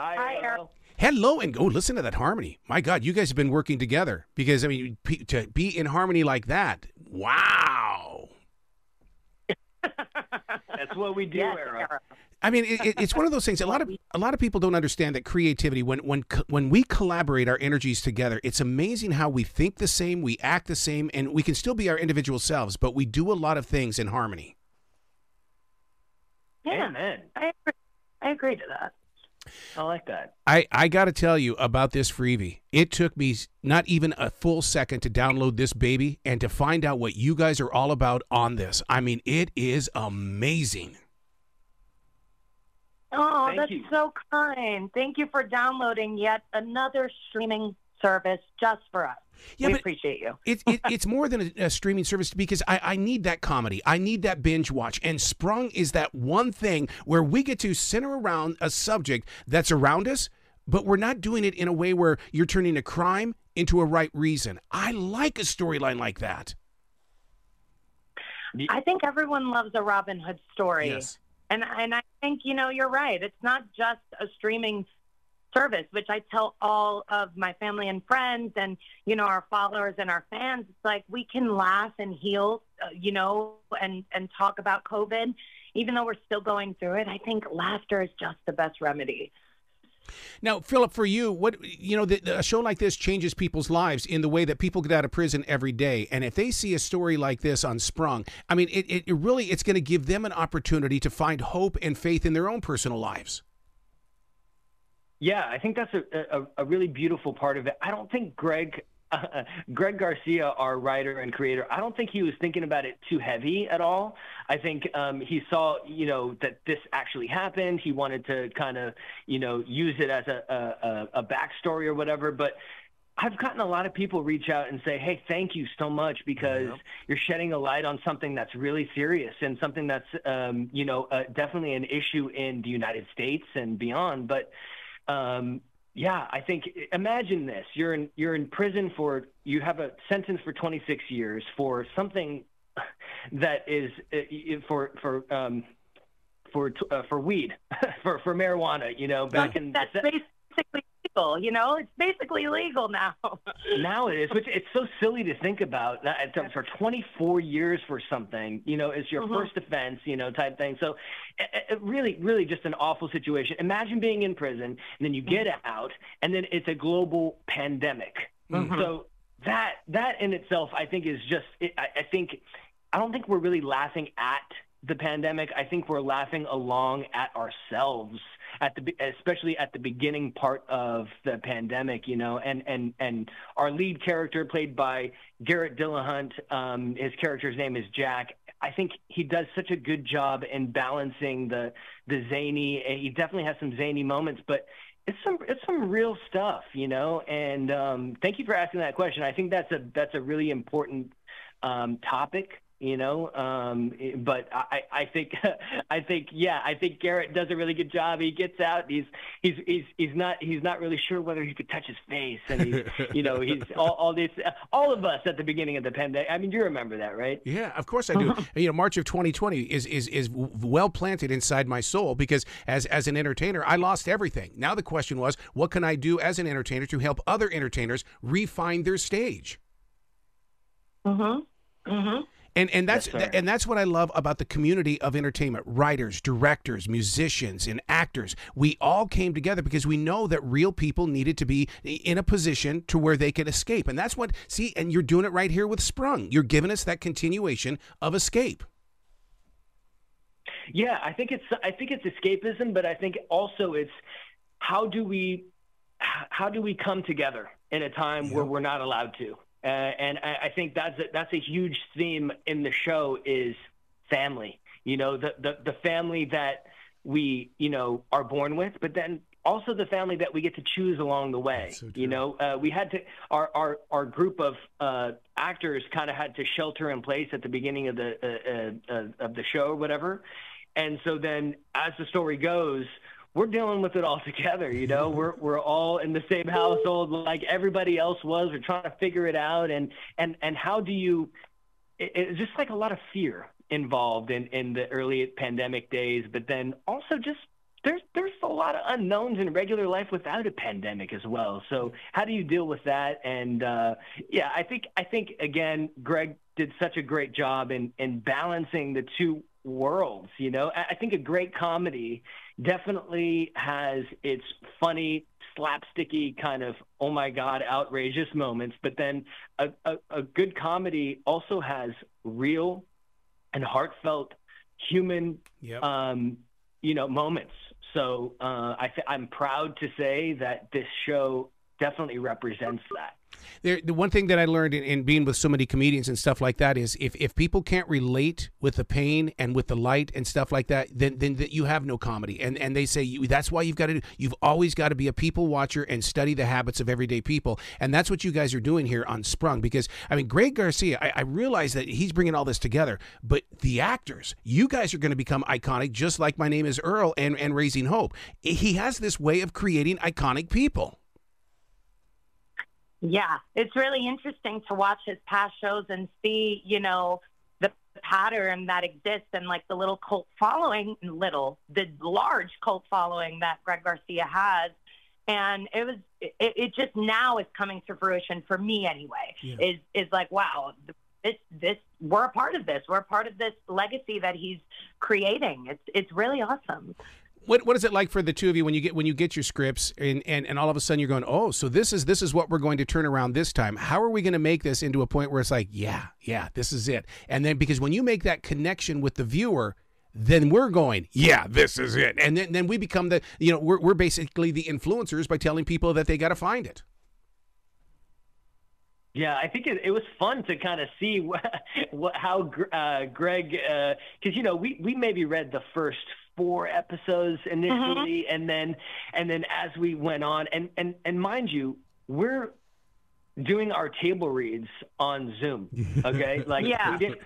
Hi, Hi, hello. Hello, and go listen to that harmony. My God, you guys have been working together because I mean, p- to be in harmony like that, wow. That's what we do, Yes, Era. Era. I mean, it, it- it's one of those things. A lot of a lot of people don't understand that creativity. When when when we collaborate our energies together, it's amazing how we think the same, we act the same, and we can still be our individual selves, but we do a lot of things in harmony. Yeah, Amen. I agree. I agree to that. I like that. I, I got to tell you about this freebie. It took me not even a full second to download this baby and to find out what you guys are all about on this. I mean, it is amazing. Oh, Thank that's you. so kind. Thank you for downloading yet another streaming service just for us. Yeah, we appreciate you. It, it, it's more than a, a streaming service because I, I need that comedy. I need that binge watch. And Sprung is that one thing where we get to center around a subject that's around us, but we're not doing it in a way where you're turning a crime into a right reason. I like a storyline like that. I think everyone loves a Robin Hood story. Yes. And and I think you know you're right. It's not just a streaming service, which I tell all of my family and friends, and you know our followers and our fans. It's like we can laugh and heal, uh, you know, and and talk about COVID, even though we're still going through it. I think laughter is just the best remedy. Now, Phillip, for you, what you know, the, the- a show like this changes people's lives in the way that people get out of prison every day, and if they see a story like this on Sprung, I mean, it, it, it really it's going to give them an opportunity to find hope and faith in their own personal lives. Yeah, I think that's a, a, a really beautiful part of it. I don't think Greg, uh, Greg Garcia, our writer and creator, I don't think he was thinking about it too heavy at all. I think um, he saw, you know, that this actually happened. He wanted to kind of, you know, use it as a, a, a backstory or whatever. But I've gotten a lot of people reach out and say, "Hey, thank you so much because you're shedding a light on something that's really serious and something that's, um, you know, uh, definitely an issue in the United States and beyond." But um, yeah, I think imagine this: you're in you're in prison for you have a sentence for 26 years for something that is uh, for for um, for uh, for weed for for marijuana. You know, back in That's the, basically legal. You know, it's basically legal now. now it is, which it's so silly to think about. That for 24 years for something, you know, is your Mhm. first offense, you know, type thing. So, it, it really, really, just an awful situation. Imagine being in prison and then you get out, and then it's a global pandemic. Mhm. So that that in itself, I think, is just. It, I, I think, I don't think we're really laughing at the pandemic. I think we're laughing along at ourselves at the especially at the beginning part of the pandemic, you know, and and and our lead character played by Garrett Dillahunt, um, his character's name is Jack. I think he does such a good job in balancing the the zany. He definitely has some zany moments, but it's some it's some real stuff, you know. And um, thank you for asking that question. I think that's a that's a really important um, topic you know. Um, but I, I think, I think, yeah, I think Garrett does a really good job. He gets out. He's, he's, he's, he's not, he's not really sure whether he could touch his face, and he's, you know, he's all, all this, all of us at the beginning of the pandemic. I mean, you remember that, right? Yeah, of course I do. you know, March of 2020 is is is well planted inside my soul because as as an entertainer, I lost everything. Now the question was, what can I do as an entertainer to help other entertainers refine their stage? Mm-hmm. Mm-hmm. And and that's Yes, and that's what I love about the community of entertainment. Writers, directors, musicians, and actors. We all came together because we know that real people needed to be in a position to where they could escape. And that's what see, and you're doing it right here with Sprung. You're giving us that continuation of escape. Yeah, I think it's, I think it's escapism, but I think also it's how do we, how do we come together in a time where we're not allowed to? Uh, and I, I think that's a, that's a huge theme in the show is family. You know, the, the the family that we you know are born with, but then also the family that we get to choose along the way. so you know, uh, we had to our our our group of uh, actors kind of had to shelter in place at the beginning of the uh, uh, of the show or whatever, and so then as the story goes. We're dealing with it all together, you know. We're we're all in the same household, like everybody else was. We're trying to figure it out, and and and how do you? It, it's just like a lot of fear involved in in the early pandemic days, but then also just there's there's a lot of unknowns in regular life without a pandemic as well. So how do you deal with that? And uh, yeah, I think I think again, Greg did such a great job in in balancing the two worlds. You know, I think a great comedy definitely has its funny, slapsticky kind of oh my god, outrageous moments, but then a, a, a good comedy also has real and heartfelt human yep. um, you know moments so uh, I th- I'm proud to say that this show definitely represents that. There, the one thing that I learned in, in, being with so many comedians and stuff like that is if, if people can't relate with the pain and with the light and stuff like that, then then that you have no comedy. And and they say you, that's why you've got to you've always got to be a people watcher and study the habits of everyday people. And that's what you guys are doing here on Sprung. Because I mean, Greg Garcia, I, I realize that he's bringing all this together, but the actors, you guys are going to become iconic, just like my name is Earl and and Raising Hope. He has this way of creating iconic people. Yeah, it's really interesting to watch his past shows and see, you know, the pattern that exists and like the little cult following, little, the large cult following that Greg Garcia has. And it was, it, it just now is coming to fruition for me anyway. Yeah. Is is like, wow, this this we're a part of this. We're a part of this legacy that he's creating. It's it's really awesome what what is it like for the two of you when you get when you get your scripts and, and and all of a sudden you're going oh so this is this is what we're going to turn around this time. How are we going to make this into a point where it's like yeah yeah this is it. And then because when you make that connection with the viewer then we're going yeah this is it. And then, then we become the you know we're, we're basically the influencers by telling people that they got to find it yeah, I think it, it was fun to kind of see what, what how uh, Greg, because uh, you know we we maybe read the first four episodes initially, mm-hmm. and then and then as we went on, and and and mind you, we're doing our table reads on Zoom. Okay, like yeah. we didn't.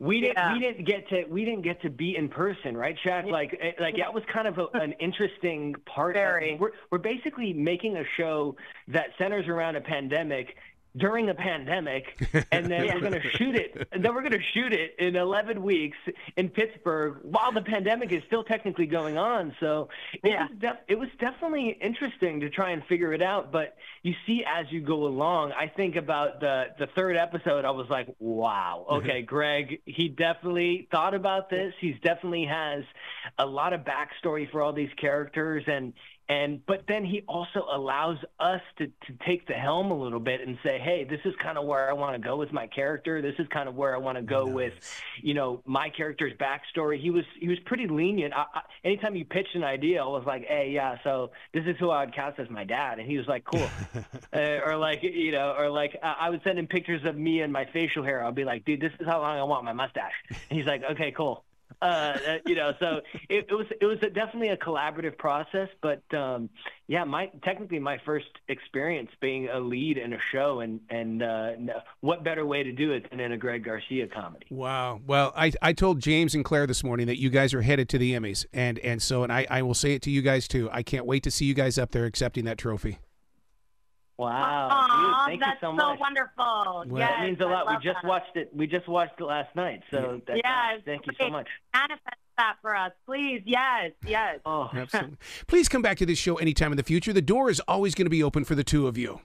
We didn't. Yeah. We didn't get to. We didn't get to be in person, right, Shaq? Like, eh, like that was kind of a, an interesting part. Very. Of, we're we're basically making a show that centers around a pandemic during a pandemic, and then yeah. we're going to shoot it. And then we're going to shoot it in 11 weeks in Pittsburgh while the pandemic is still technically going on. So it, yeah. was, def- it was definitely interesting to try and figure it out. But you see, as you go along, I think about the the third episode. I was like, wow, okay, Greg, he definitely thought about this. He's definitely has a lot of backstory for all these characters, and and but then he also allows us to to take the helm a little bit and say hey this is kind of where i want to go with my character. This is kind of where i want to go nice. with you know my character's backstory. He was he was pretty lenient. I, I, anytime you pitched an idea i was like hey yeah so this is who i would cast as my dad. And he was like cool. Uh, or like you know or like I, I would send him pictures of me and my facial hair. I'll be like dude this is how long i want my mustache. And he's like okay cool uh, you know, so it, it was it was a, definitely a collaborative process. But um, yeah, my technically my first experience being a lead in a show, and and uh, what better way to do it than in a Greg Garcia comedy? Wow. Well, I I told James and Claire this morning that you guys are headed to the Emmys, and and so and I I will say it to you guys too. I can't wait to see you guys up there accepting that trophy. Wow, Aww, Dude, thank you so much. wonderful. Well, yes, that means a lot. We just that. watched it. We just watched it last night. So that, yes, thank you so much. Manifest that for us, please. Yes, yes. Oh, absolutely. Please come back to this show anytime in the future. The door is always going to be open for the two of you.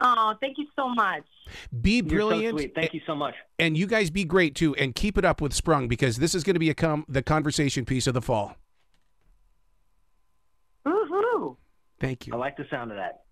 Oh, thank you so much. Be brilliant. So thank you so much. And you guys be great too, and keep it up with Sprung because this is going to be a com- the conversation piece of the fall. Thank you. I like the sound of that.